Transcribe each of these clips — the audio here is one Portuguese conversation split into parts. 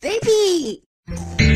ベイビー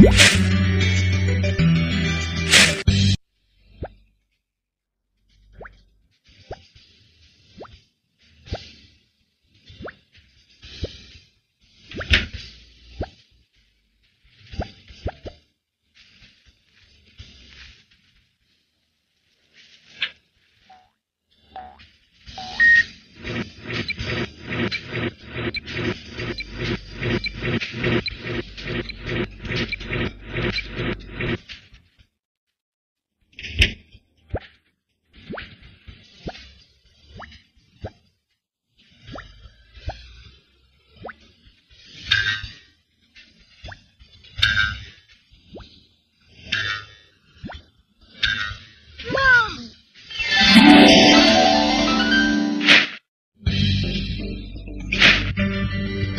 you Thank you.